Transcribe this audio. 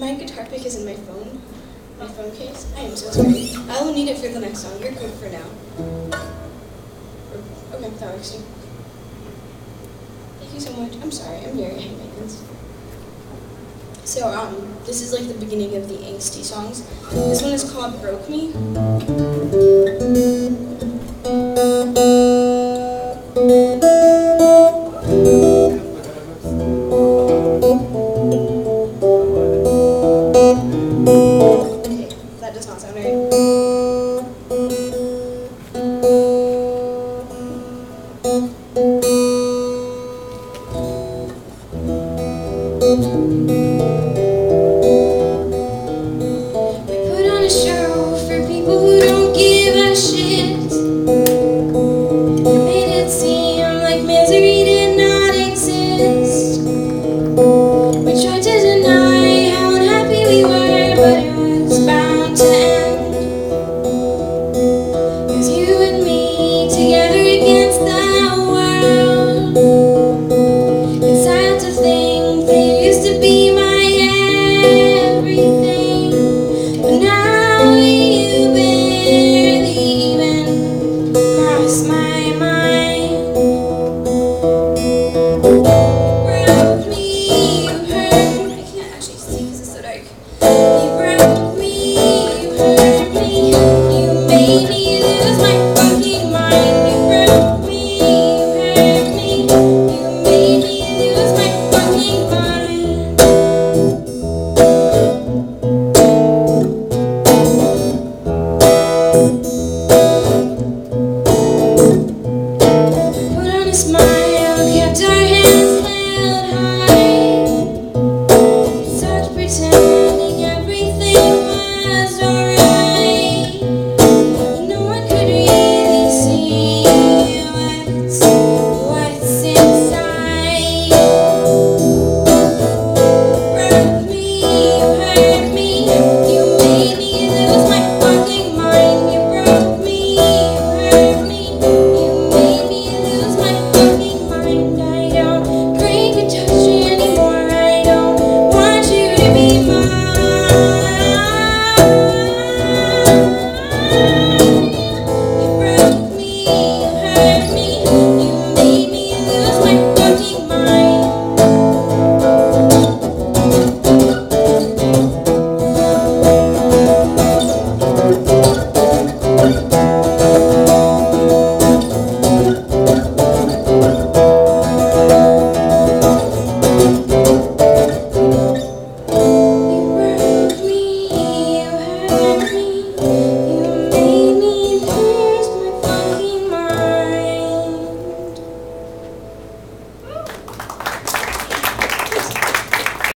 My guitar pick is in my phone, my phone case. I am so sorry. I will need it for the next song. You're good for now. Okay, that works too. Thank you so much. I'm sorry. I'm very high maintenance. So um, this is like the beginning of the angsty songs. This one is called "Broke Me." Santo